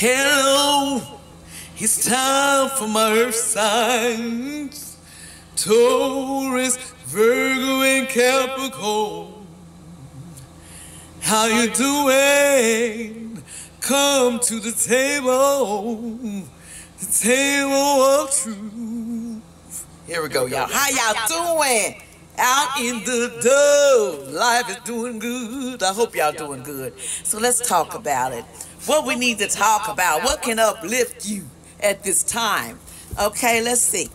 Hello, it's time for my earth signs. Taurus, Virgo, and Capricorn. How you doing? Come to the table, the table of truth. Here we go, y'all. How y'all doing? Out in the dove, life is doing good. I hope y'all doing good. So let's talk about it. What we need to talk about. What can uplift you at this time? Okay, let's see.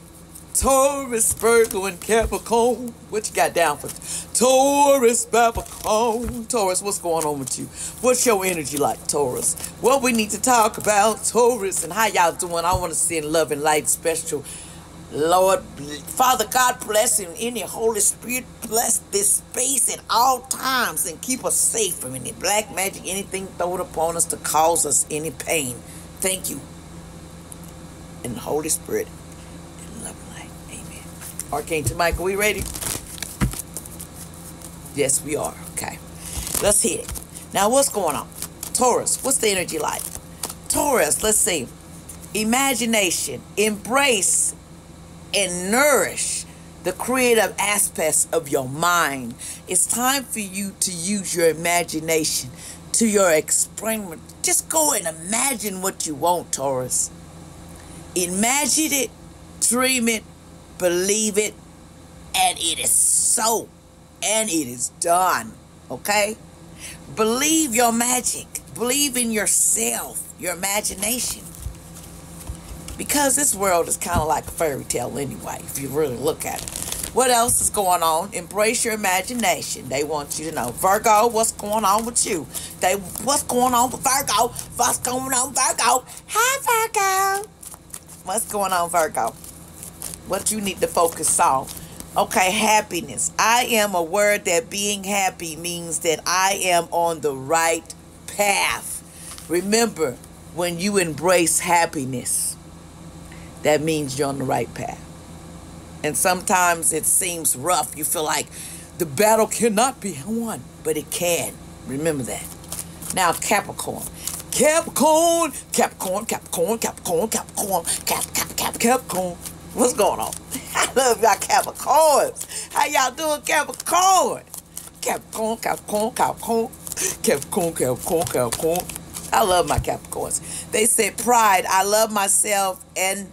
Taurus, Virgo, and Capricorn. What you got down for Taurus, Capricorn? Taurus, what's going on with you? What's your energy like, Taurus? What we need to talk about, Taurus, and how y'all doing? I want to send love and light special. Lord, Father God, bless him. Any Holy Spirit, bless this space at all times and keep us safe from any black magic, anything thrown upon us to cause us any pain. Thank you. And the Holy Spirit, in love and light. Amen. Archangel Michael, we ready? Yes, we are. Okay. Let's hit it. Now, what's going on? Taurus, what's the energy like? Taurus, let's see. Imagination, embrace and nourish the creative aspects of your mind. It's time for you to use your imagination to your experiment. Just go and imagine what you want, Taurus. Imagine it, dream it, believe it, and it is so. And it is done. Okay? Believe your magic. Believe in yourself, your imagination. Because this world is kind of like a fairy tale anyway, if you really look at it. What else is going on? Embrace your imagination. They want you to know. Virgo, what's going on with you? They what's going on with Virgo? What's going on, Virgo? Hi, Virgo. What's going on, Virgo? What you need to focus on. Okay, happiness. I am aware that being happy means that I am on the right path. Remember, when you embrace happiness, that means you're on the right path. And sometimes it seems rough. You feel like the battle cannot be won, but it can. Remember that. Now, Capricorn. Capricorn, Capricorn, Capricorn, Capricorn, Capricorn, Cap, Cap, Cap, Capricorn. What's going on? I love y'all Capricorns. How y'all doing, Capricorn? Capricorn, Capricorn, Capricorn, Capricorn, Capricorn, Capricorn. I love my Capricorns. They said pride. I love myself and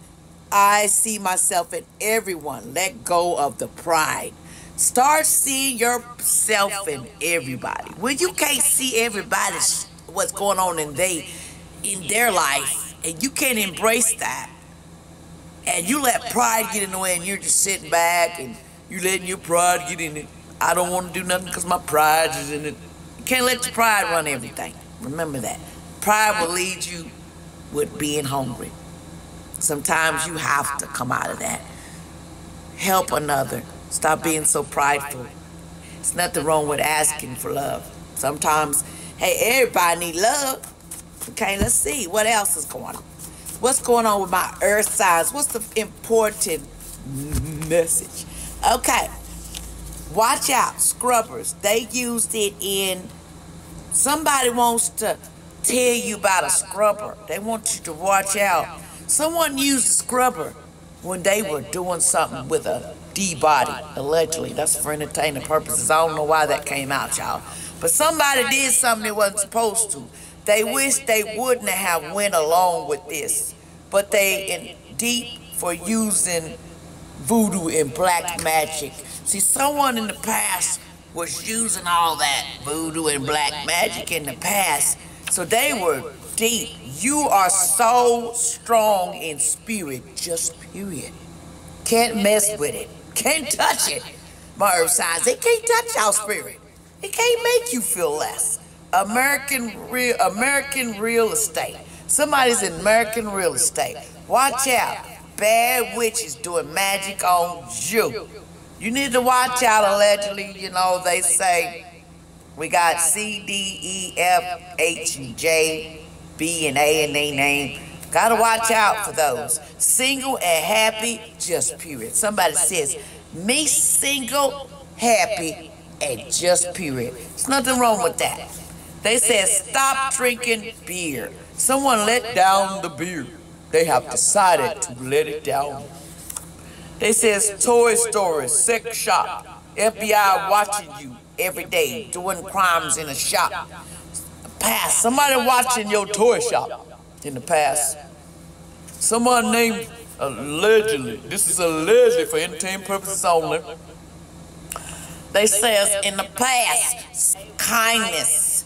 I see myself in everyone. Let go of the pride. Start seeing yourself in everybody. When you can't see everybody's what's going on in they in their life, and you can't embrace that, and you let pride get in the way, and you're just sitting back and you're letting your pride get in it. I don't want to do nothing because my pride is in it. You can't let your pride run everything. Remember that. Pride will lead you with being hungry. Sometimes you have to come out of that. Help another. Stop being so prideful. It's nothing wrong with asking for love. Sometimes, hey, everybody need love. Okay, let's see. What else is going on? What's going on with my earth signs? What's the important message? Okay. Watch out, scrubbers. They used it in. Somebody wants to tell you about a scrubber. They want you to watch out Someone used a scrubber when they were doing something with a D body, allegedly. That's for entertainment purposes. I don't know why that came out, y'all. But somebody did something they wasn't supposed to. They wish they wouldn't have went along with this. But they in deep for using voodoo and black magic. See, someone in the past was using all that voodoo and black magic in the past. So they were deep. You are so strong in spirit, just period. Can't mess with it. Can't touch it. My earth signs, they can't touch our spirit. It can't make you feel less. American real American real estate. Somebody's in American real estate. Watch out. Bad witches doing magic on you. You need to watch out allegedly, you know, they say we got C, D, E, F, H, J B and A in their name. Gotta watch out for those. Single and happy, just period. Somebody says, me single, happy, and just period. There's nothing wrong with that. They said, stop drinking beer. Someone let down the beer. They have decided to let it down. They says Toy Story, sex shop, FBI watching you every day, doing crimes in a shop. Past, somebody watching your toy shop in the past. Someone named allegedly, this is allegedly for entertainment purposes only. They says in the past, kindness.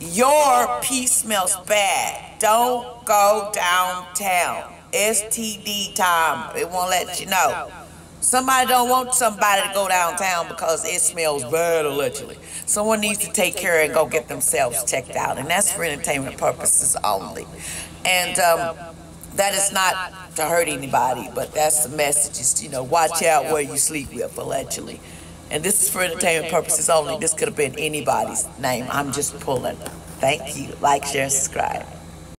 Your pee smells bad. Don't go downtown. STD time. It won't let you know. Somebody don't want somebody to go downtown because it smells bad allegedly. Someone needs to take care and go get themselves checked out, and that's for entertainment purposes only. And um, that is not to hurt anybody, but that's the message. Is, you know, watch out where you sleep with allegedly. And this is for entertainment purposes only. This could have been anybody's name. I'm just pulling. Thank you. Like, share, subscribe.